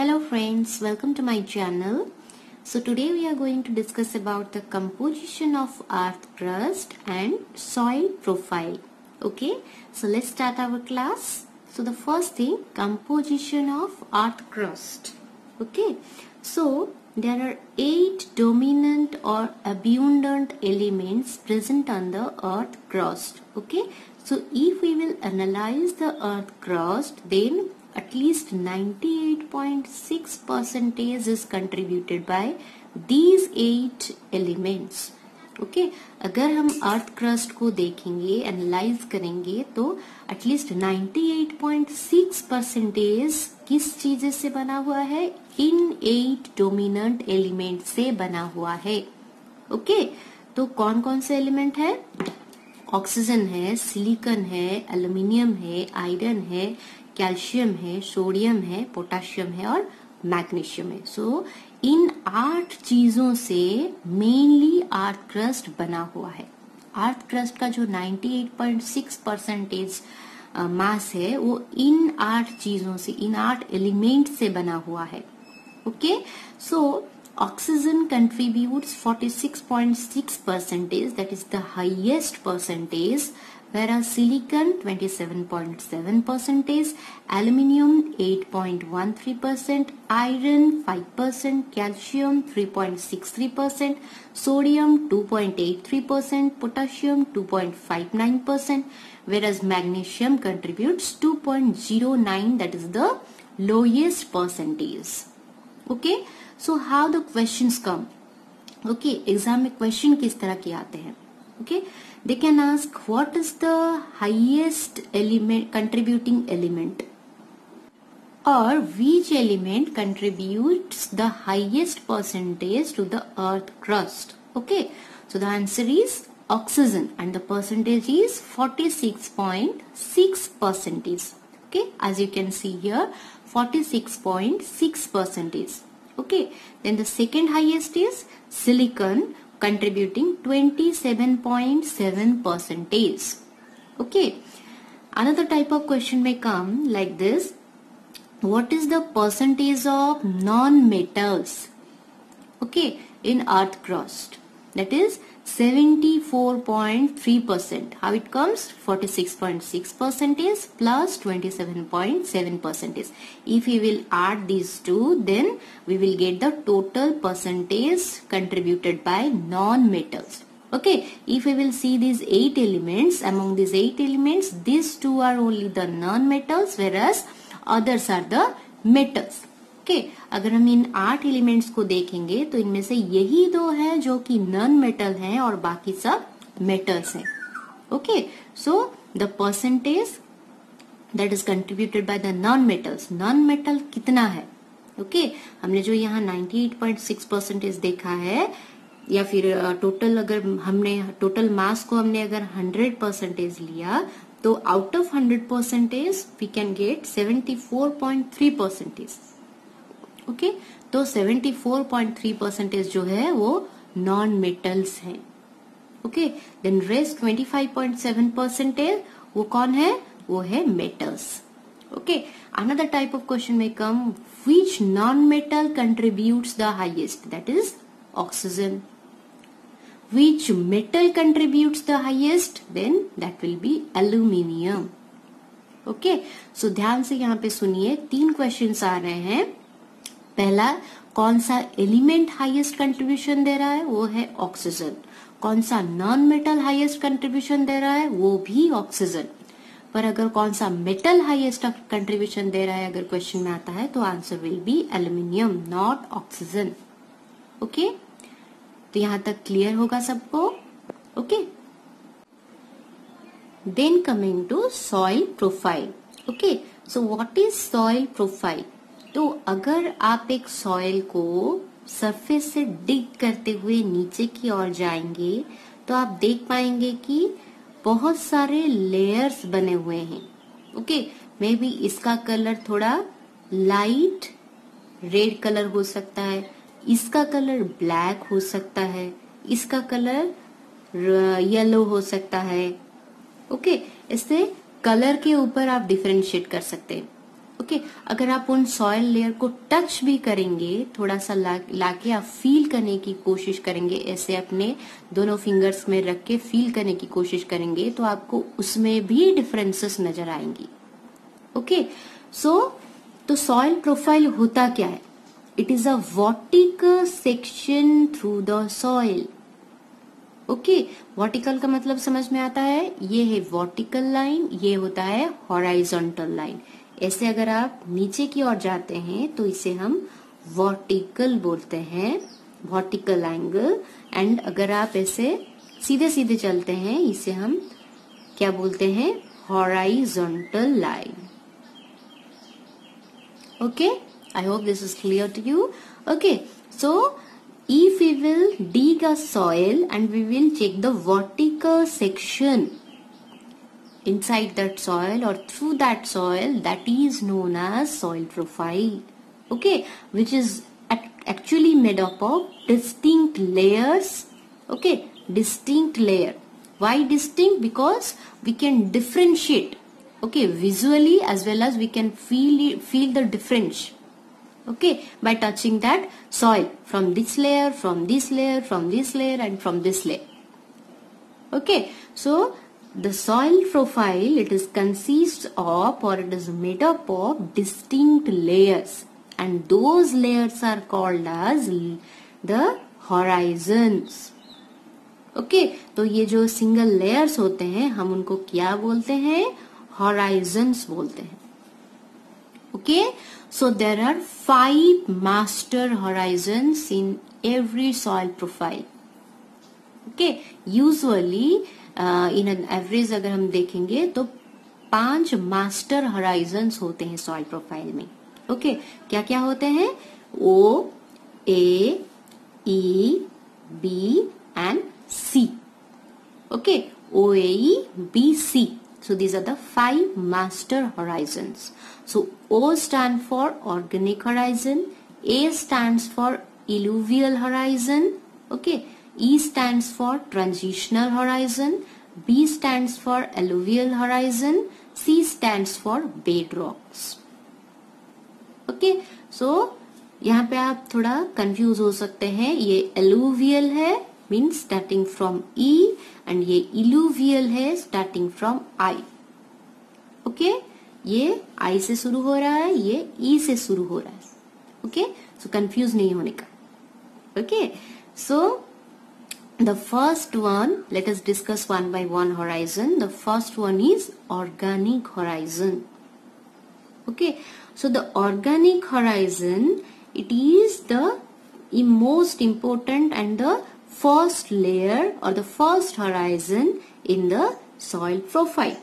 Hello friends, welcome to my channel. So today we are going to discuss about the composition of earth crust and soil profile. Okay, so let's start our class. So the first thing, composition of earth crust. Okay, so there are eight dominant or abundant elements present on the earth crust. Okay, so if we will analyze the earth crust, then at least 98.6 percentage is contributed by these eight elements okay? अगर हम earth crust को देखेंगे analyse करेंगे तो at least 98.6 percentage किस चीज़ से बना हुआ है इन एट डोमिनेंट एलिमेंट से बना हुआ है ओके okay? तो कौन कौन से एलिमेंट है ऑक्सीजन है सिलिकन है एल्यूमिनियम है आयरन है कैल्शियम है सोडियम है पोटाशियम है और मैग्नीशियम है। सो so, इन आठ चीज़ों से मेनली आर्थ क्रस्ट बना हुआ है। आर्थ क्रस्ट का जो 98.6 परसेंटेज मास है वो इन आठ चीज़ों से इन आठ एलिमेंट से बना हुआ है। Okay so oxygen contributes 46.6 percentage that is the highest percentage whereas silicon 27.7 percentage, aluminium 8.13 percent, iron 5 percent, calcium 3.63 percent, sodium 2.83 percent, potassium 2.59 percent, whereas magnesium contributes 2.09 that is the lowest percentage. Okay, so how the questions come? Okay, exam में question किस तरह के आते हैं? Okay. They can ask what is the highest element contributing element? Or which element contributes the highest percentage to the earth crust? Okay. So the answer is oxygen and the percentage is 46.6 percentage. Okay. As you can see here 46.6 percentage. Okay. Then the second highest is silicon contributing 27.7 percentage. Okay. Another type of question may come like this. What is the percentage of non-metals? Okay. In earth crust. That is 74.3 percent. How it comes? 46.6 percentage plus 27.7 percentage. If we will add these two, then we will get the total percentage contributed by non-metals. Okay, if we will see these eight elements, among these eight elements, these two are only the non-metals, whereas others are the metals. Okay अगर हम इन आठ elements को देखेंगे तो इनमें से यही दो है जो कि नॉन मेटल हैं और बाकी सब मेटल्स हैं। Okay so the percentage that is contributed by the non metals non metal कितना है? ओके okay, हमने जो यहाँ 98.6 परसेंटेज देखा है या फिर टोटल अगर हमने टोटल मास को हमने अगर 100 परसेंटेज लिया तो out of 100 percentage we can get 74.3 percentage okay? तो 74.3 परसेंटेज जो है, वो नॉन मेटल्स हैं। ओके? देन रेस्ट 25.7 परसेंटेज वो कौन है? वो है metals okay? Another type of question में come which non metal contributes the highest that is oxygen which metal contributes the highest then that will be aluminium okay? So ध्यान से यहाँ पे सुनिए, तीन क्वेश्चंस आ रहे हैं। पहला, कौन सा एलिमेंट हाईएस्ट कंट्रीब्यूशन दे रहा है, वो है ऑक्सीजन कौन सा नॉन मेटल हाईएस्ट कंट्रीब्यूशन दे रहा है, वो भी ऑक्सीजन पर अगर कौन सा मेटल हाईएस्ट कंट्रीब्यूशन दे रहा है, अगर क्वेश्चन में आता है तो answer will be aluminium not oxygen okay तो यहाँ तक क्लियर होगा सबको? Okay then coming to soil profile okay so what is soil profile तो अगर आप एक सॉइल को सरफेस से डिग करते हुए नीचे की ओर जाएँगे तो आप देख पाएँगे कि बहुत सारे लेयर्स बने हुए हैं। ओके मे बी इसका कलर थोड़ा लाइट रेड कलर हो सकता है, इसका कलर ब्लैक हो सकता है, इसका कलर येलो हो सकता है। ओके इससे कलर के ऊपर आप डिफ्रेंशिएट कर सकते हैं। ओके अगर आप उन सॉइल लेयर को टच भी करेंगे थोड़ा सा ला, लाके आप फील करने की कोशिश करेंगे ऐसे अपने दोनों फिंगर्स में रख के फील करने की कोशिश करेंगे तो आपको उसमें भी डिफरेंसेस नज़र आएँगी। ओके सो तो सॉयल प्रोफ़ाइल होता क्या है? It is a vertical section through the soil okay vertical का मतलब समझ में आता है ये है वर्टिकल लाइन ये होता है हॉराइजॉन्टल लाइन ऐसे अगर आप नीचे की ओर जाते हैं तो इसे हम वर्टिकल बोलते हैं वर्टिकल एंगल एंड अगर आप ऐसे सीधे सीधे चलते हैं, इसे हम क्या बोलते हैं? Horizontal line okay I hope this is clear to you okay so if we will dig a soil and we will check the vertical section inside that soil or through that soil that is known as soil profile okay which is actually made up of distinct layers okay distinct layer. Why distinct? Because we can differentiate okay visually as well as we can feel feel the difference okay by touching that soil from this layer from this layer from this layer and from this layer okay. So the soil profile it is consists of or it is made up of distinct layers and those layers are called as the horizons okay okay, तो ये जो single layers होते हैं हम उनको क्या बोलते हैं हॉराइजन्स बोलते हैं okay okay? So there are five master horizons in every soil profile. Okay, in an average अगर हम देखेंगे तो पाँच मास्टर हराइजन होते हैं सॉइल प्रोफ़ाइल में। ओके okay, क्या क्या होते हैं? O A B and C okay O A B C so these are the five master horizon so O stand for organic horizon A stand for eluvial horizon okay? E stands for transitional horizon, B stands for alluvial horizon, C stands for bedrocks. Okay okay? So so, यहाँ पे आप थोड़ा confuse हो सकते हैं ये alluvial है mean starting from E and ये इलूवियल है स्टार्टिंग फ्रॉम आई ओके ये आई से शुरू हो रहा है ये ई e से शुरू हो रहा है ओके सो कंफ्यूज नहीं होने का okay so the first one let us discuss one by one horizon. The first one is organic horizon. Okay so the organic horizon it is the most important and the first layer or the first horizon in the soil profile.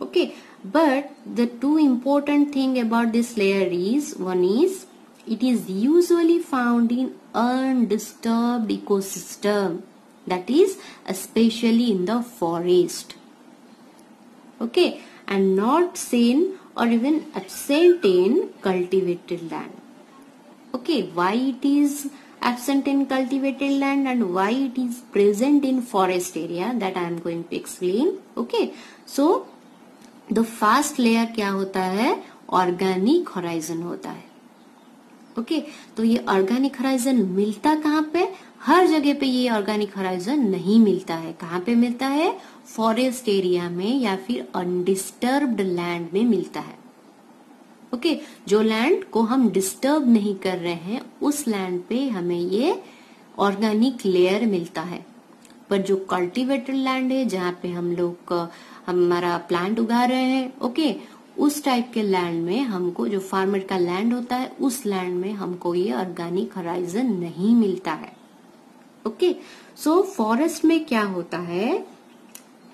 Okay, but the two important thing about this layer is one is it is usually found in undisturbed ecosystem that is especially in the forest okay and not seen or even absent in cultivated land okay why it is absent in cultivated land and why it is present in forest area that I am going to explain. Okay. So, the first layer क्या होता है organic horizon होता है okay तो ये organic horizon मिलता कहाँ पे? हर जगह पे ये ऑर्गेनिक होराइजन नहीं मिलता है। कहाँ पे मिलता है? फॉरेस्ट एरिया में या फिर अनडिस्टर्ब्ड लैंड में मिलता है। ओके okay, जो लैंड को हम डिस्टर्ब नहीं कर रहे हैं उस लैंड पे हमें ये ऑर्गेनिक लेयर मिलता है। पर जो कल्टीवेटेड लैंड है जहाँ पे हम लोग हमारा प्लांट उगा रहे हैं ओके okay, उस टाइप के लैंड में हमको जो फार्मर का लैंड होता है उस लैंड में हमको ये ऑर्गेनिक हराइजन नहीं मिलता है। ओके सो फॉरेस्ट में क्या होता है?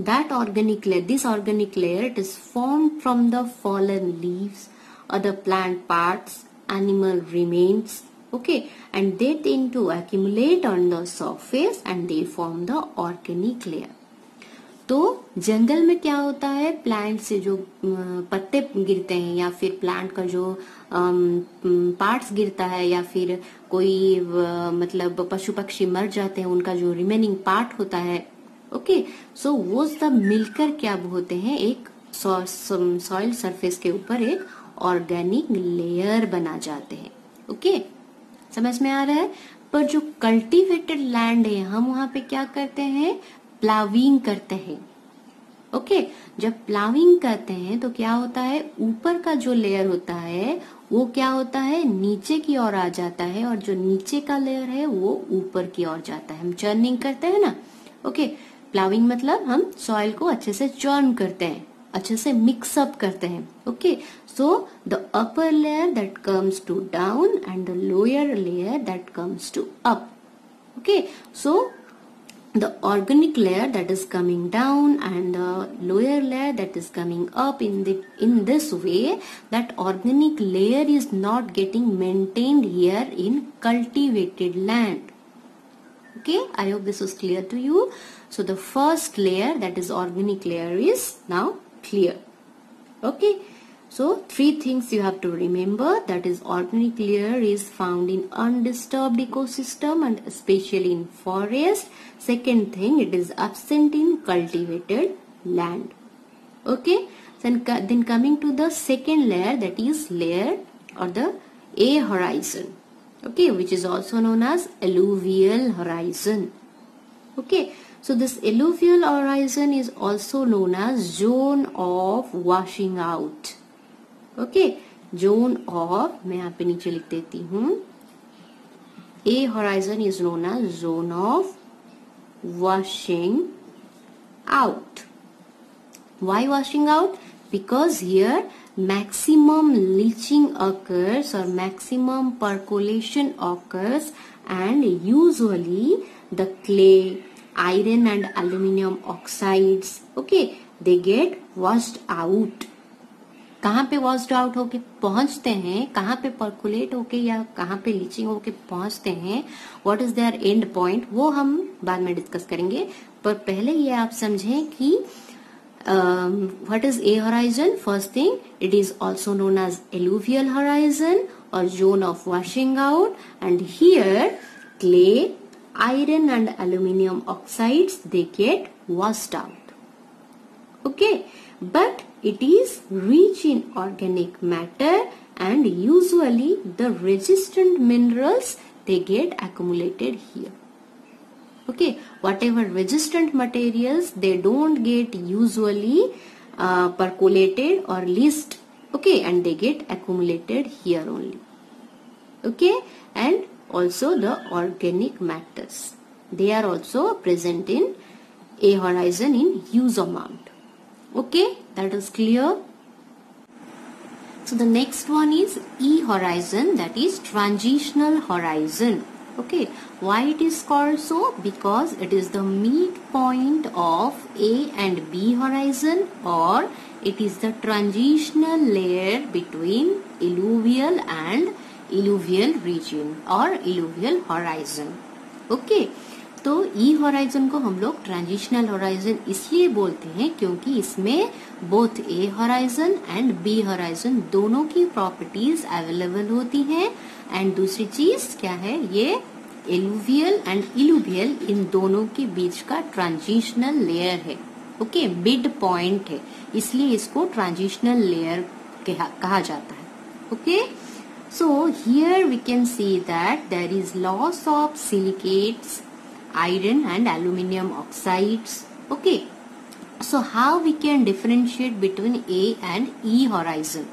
That organic layer this organic layer it is form from the fallen leaves other plant parts, animal remains, okay, and they tend to accumulate on the surface and they form the organic layer. तो जंगल में क्या होता है? Plant से जो पत्ते गिरते हैं या फिर प्लांट का जो पार्ट्स गिरता है या फिर कोई मतलब पशु पक्षी मर जाते हैं, उनका जो रिमेनिंग पार्ट होता है ओके सो वो सब मिलकर क्या होते हैं? एक सॉइल सरफेस के ऊपर एक ऑर्गेनिक लेयर बना जाते हैं ओके समझ में आ रहा है? पर जो कल्टीवेटेड लैंड है, हम वहाँ पे क्या करते हैं? प्लाविंग करते हैं। ओके? जब प्लाविंग करते हैं तो क्या होता है? ऊपर का जो लेयर होता है, वो क्या होता है? नीचे की ओर आ जाता है और जो नीचे का लेयर है, वो ऊपर की ओर जाता है। हम चर्निंग करते हैं ना? ओके? प्लाविंग मतलब हम सॉइल को अच्छे से चर्न करते हैं, अच्छे से मिक्स अप करते हैं। Okay? So, the upper layer that comes to down and the lower layer that comes to up. Okay? So the organic layer that is coming down and the lower layer that is coming up in the in this way that organic layer is not getting maintained here in cultivated land. Okay i hope this was clear to you. So the first layer that is organic layer is now clear. Okay so three things you have to remember that is organic layer is found in undisturbed ecosystem and especially in forest. Second thing it is absent in cultivated land. Okay? Then then coming to the second layer that is layer or the a horizon. Okay? Which is also known as alluvial horizon. Okay? So this alluvial horizon is also known as zone of washing out okay zone of मैं यहाँ पे नीचे लिख देती हूँ। A horizon is known as zone of washing out why washing out because here maximum leaching occurs और maximum percolation occurs and usually the clay iron and aluminium oxide okay they get washed out कहाँ पे washed out होके पहुँचते हैं, कहाँ पे percolate होके या कहाँ पे लीचिंग होके पहुँचते हैं what is there end point वो हम बाद में डिस्कस करेंगे। पर पहले ये आप समझें कि what is A horizon first thing it is also known as eluvial horizon और zone of washing out and here clay iron and aluminium oxides, they get washed out. Okay? But it is rich in organic matter and usually the resistant minerals they get accumulated here. Okay whatever resistant materials they don't get usually uh, percolated or leached okay and they get accumulated here only. Okay and also the organic matters. They are also present in a horizon in huge amount okay that is clear. So the next one is e horizon that is transitional horizon. Okay why it is called so? Because it is the midpoint of a and b horizon or it is the transitional layer between alluvial and alluvial region or alluvial horizon. Okay तो ई horizon को हम लोग transitional horizon इसलिए बोलते हैं क्योंकि इसमें both A horizon and B horizon दोनों की प्रॉपर्टीज़ अवेलेबल होती हैं। एंड दूसरी चीज़ क्या है? ये एलुवियल एंड इलुवियल इन दोनों के बीच का ट्रांजिशनल लेयर है। ओके मिड पॉइंट है। इसलिए इसको ट्रांजिशनल लेयर कहा जाता है। Okay so here we can see that there is loss of silicates iron and aluminium oxides. Okay. So how we can differentiate between a and e horizon?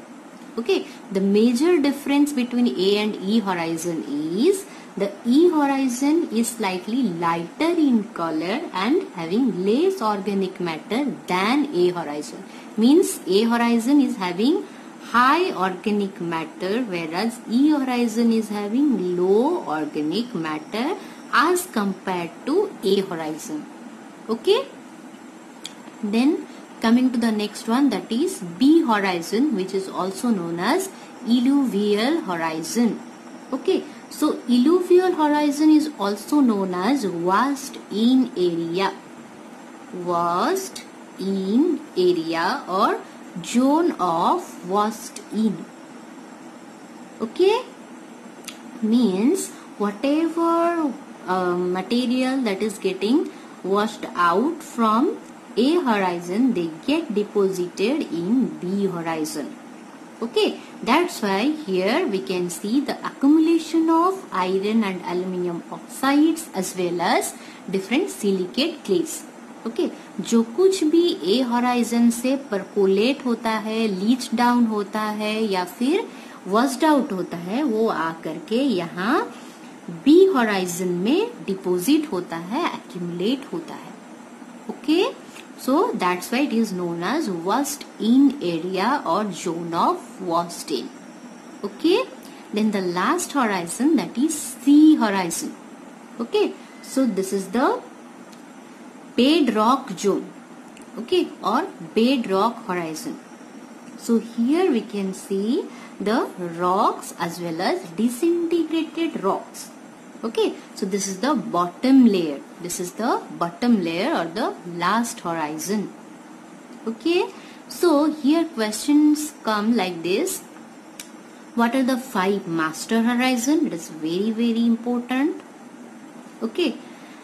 Okay. The major difference between a and e horizon is the e horizon is slightly lighter in color and having less organic matter than a horizon. Means a horizon is having high organic matter whereas e horizon is having low organic matter as compared to A horizon. Okay. Then coming to the next one that is B horizon which is also known as alluvial horizon. Okay. So alluvial horizon is also known as vast in area. Vast in area or zone of vast in. Okay. Means whatever uh, material that is getting washed out from A horizon they get deposited in B horizon. okay that's why here we can see the accumulation of iron and aluminium oxides as well as different silicate clays okay okay, जो कुछ भी A horizon से percolate होता है leach down होता है या फिर वस्ड आउट होता है वो आकर के यहाँ बी हॉराइजन में डिपोजिट होता है एक्यूमुलेट होता है। Okay so that's why it is known as washed in area और zone of washed in okay then the last horizon that is C horizon okay so this is the bed rock zone okay और bed rock horizon so here we can see the rocks as well as disintegrated rocks okay so this is the bottom layer. This is the bottom layer or the last horizon. Okay so here questions come like this. What are the five master horizon? It is very very important. Okay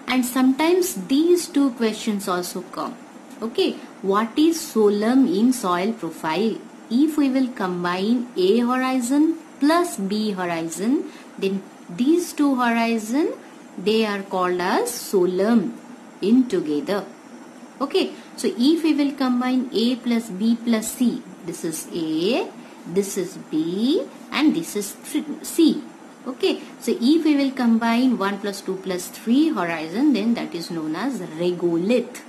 and sometimes these two questions also come. Okay what is solemn in soil profile? If we will combine a horizon plus b horizon then these two horizon they are called as solemn in together. Okay, so if we will combine A plus B plus C, this is A, this is B and this is C. Okay, so if we will combine 1 plus 2 plus 3 horizon then that is known as regolith.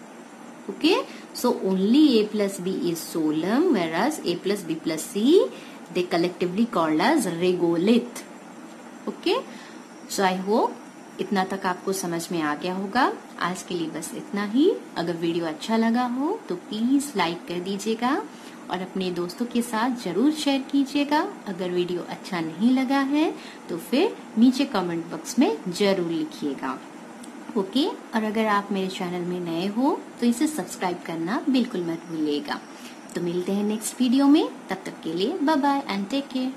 Okay, so only A plus B is solemn whereas A plus B plus C they collectively called as regolith. Okay so I hope इतना तक आपको समझ में आ गया होगा। आज के लिए बस इतना ही। अगर वीडियो अच्छा लगा हो तो प्लीज़ लाइक कर दीजिएगा और अपने दोस्तों के साथ ज़रूर शेयर कीजिएगा। अगर वीडियो अच्छा नहीं लगा है तो फिर नीचे कमेंट बॉक्स में ज़रूर लिखिएगा। ओके और अगर आप मेरे चैनल में नए हो तो इसे सब्सक्राइब करना बिल्कुल मत भूलिएगा। तो मिलते हैं नेक्स्ट वीडियो में। तब तक के लिए bye bye and take care